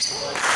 Deuxième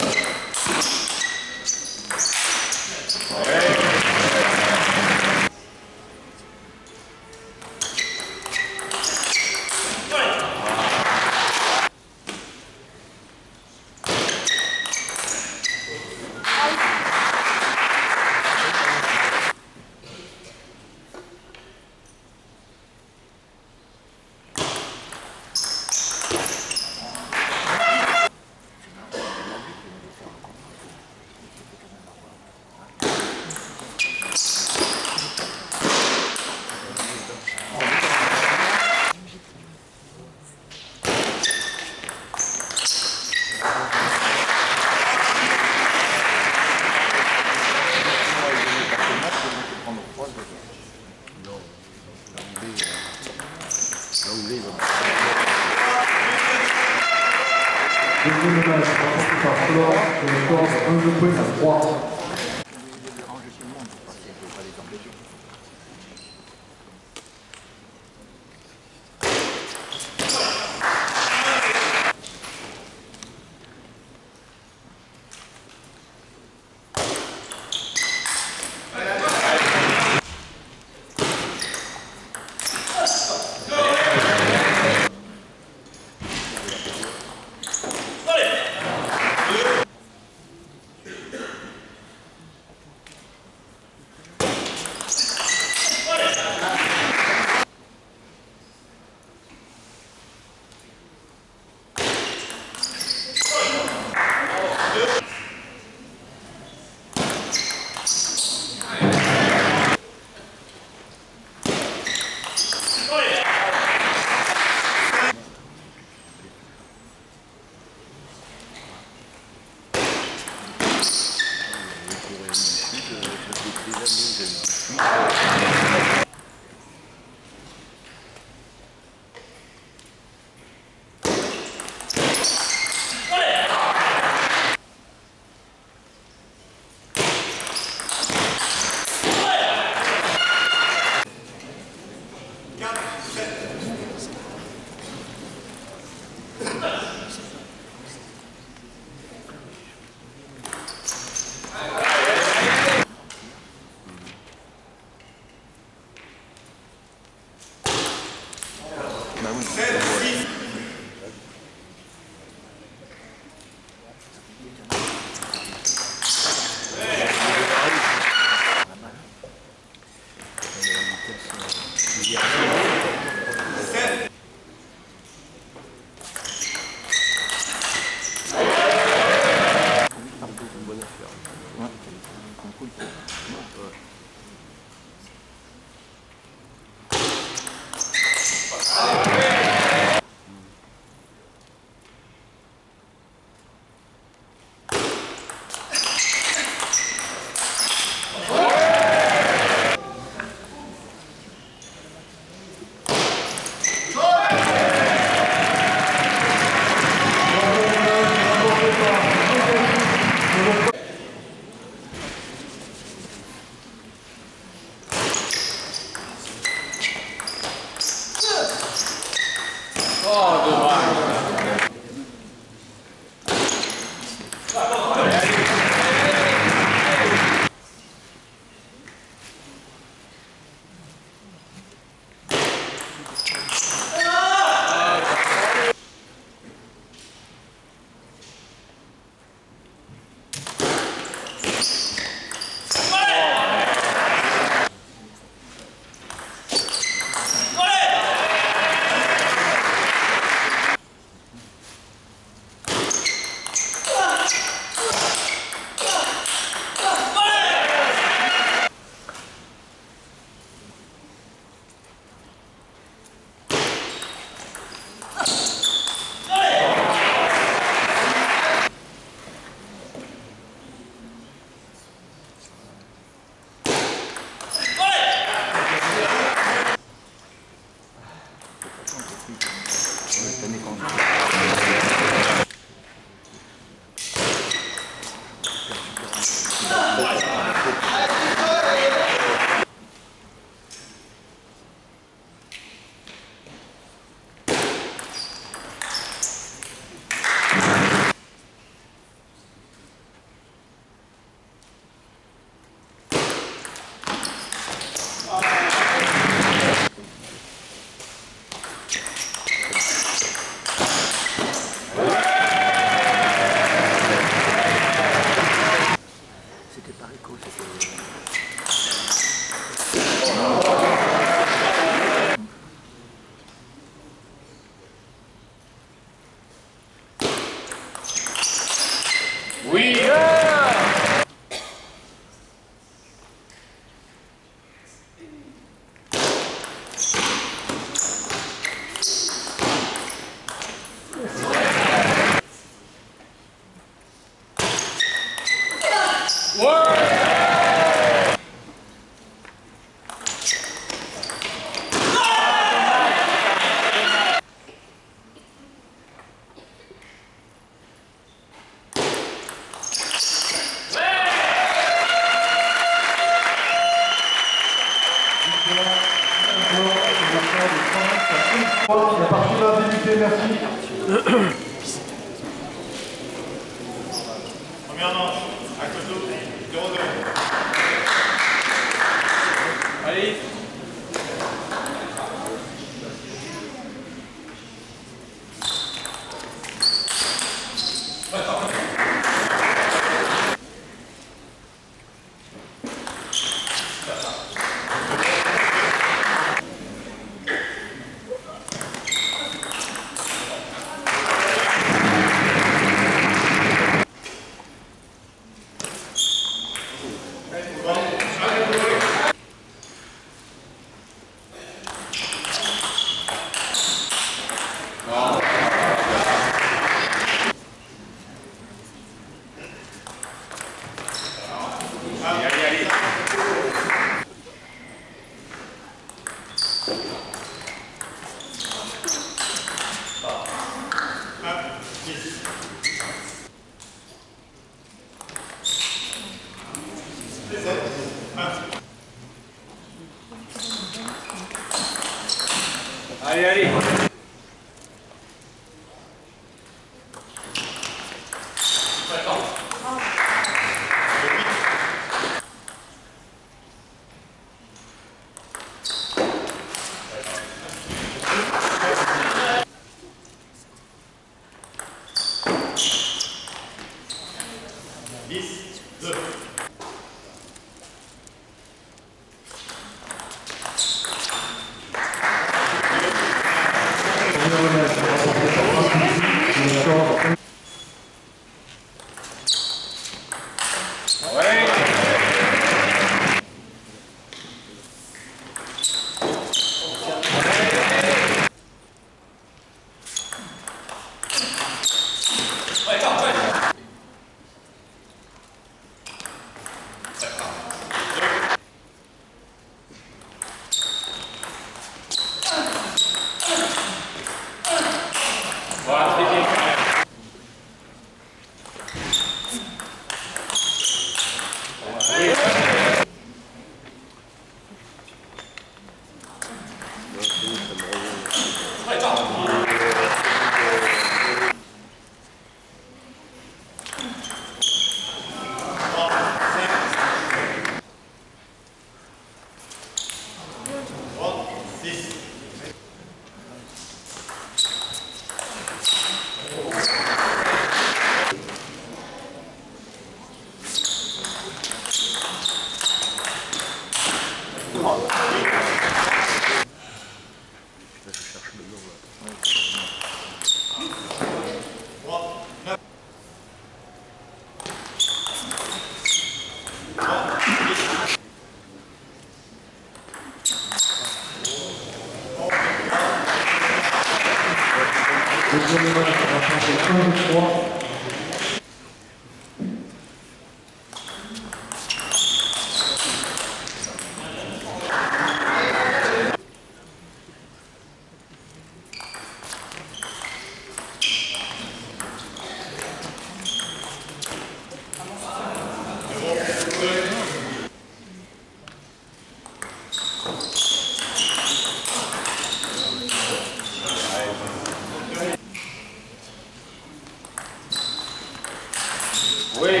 Oui.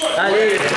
Tá Ali.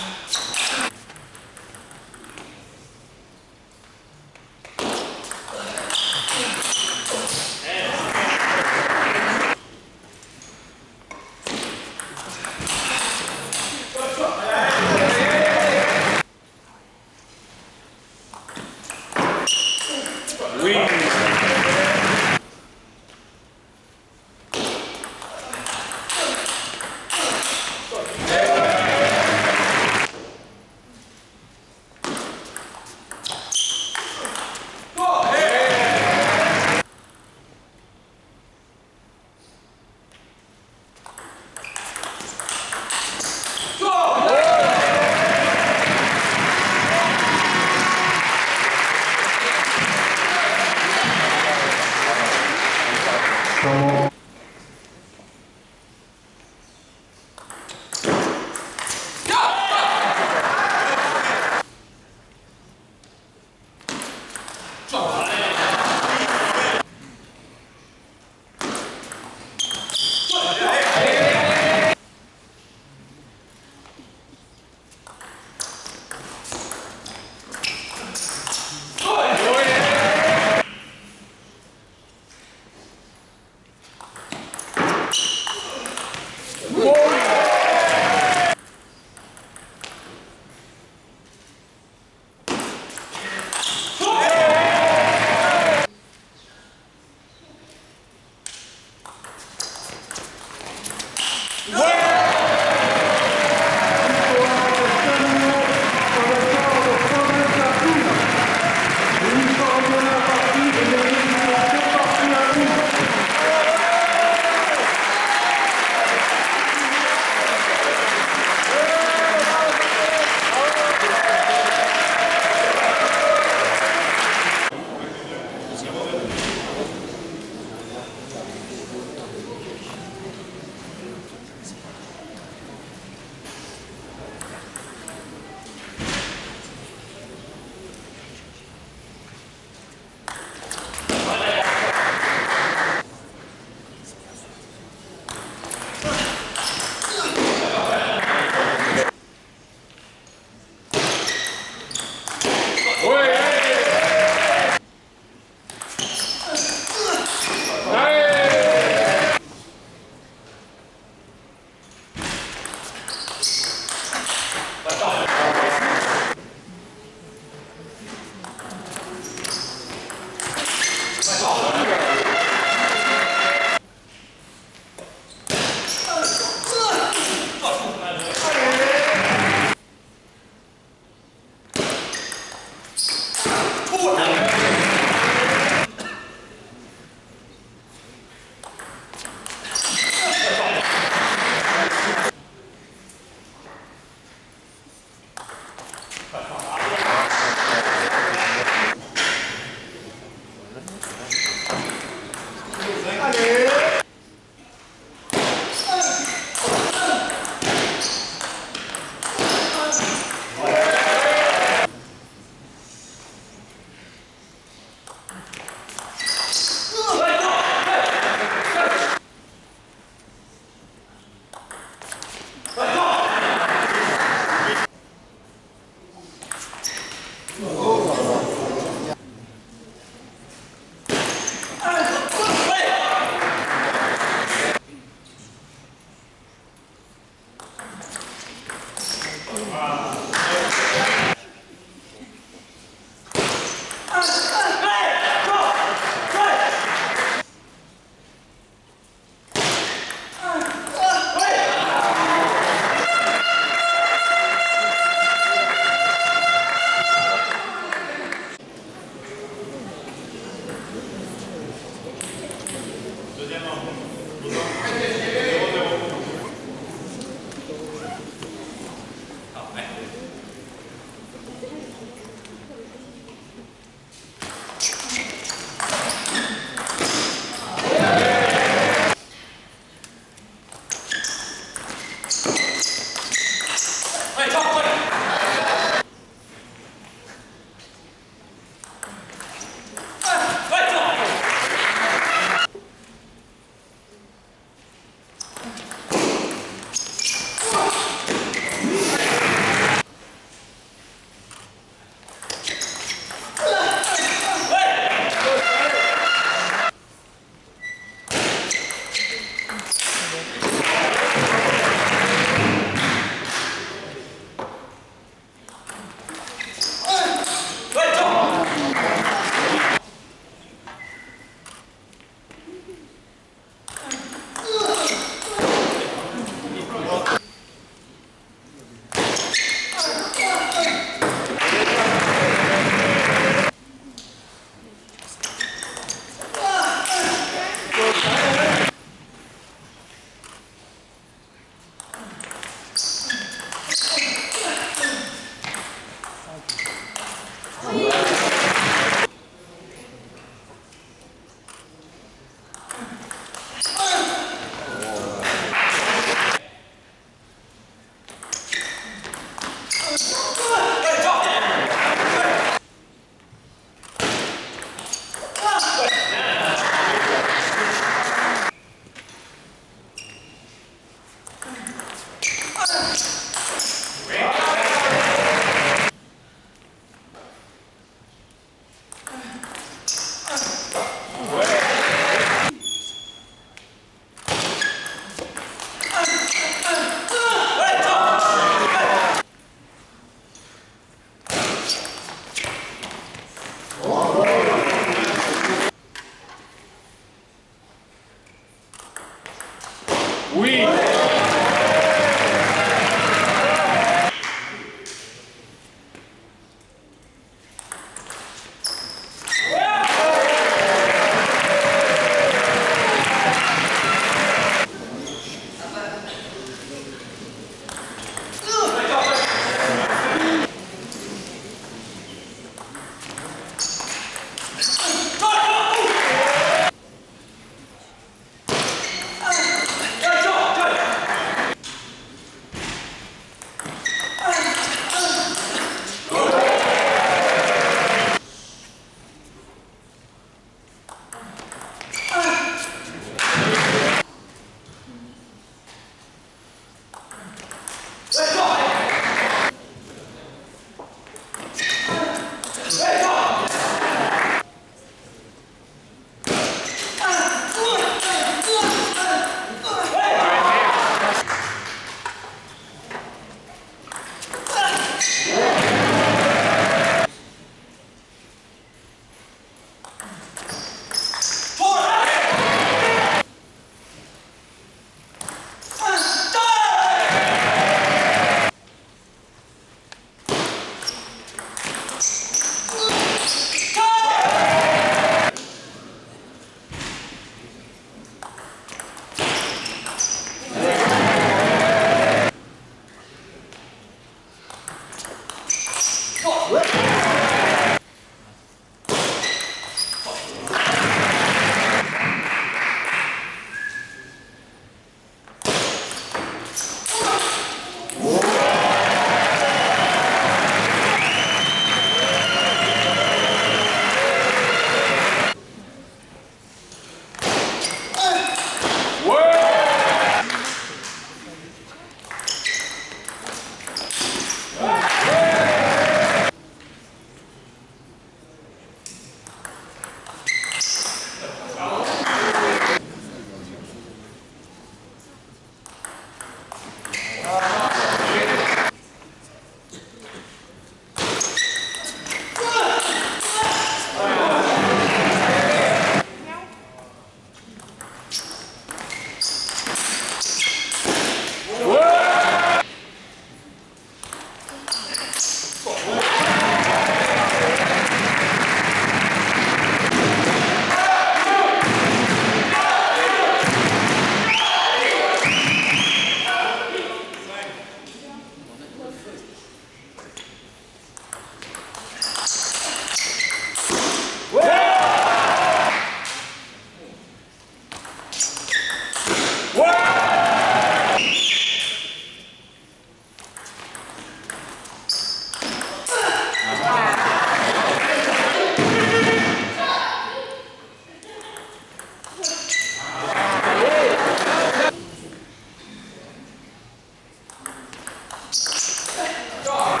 Stop.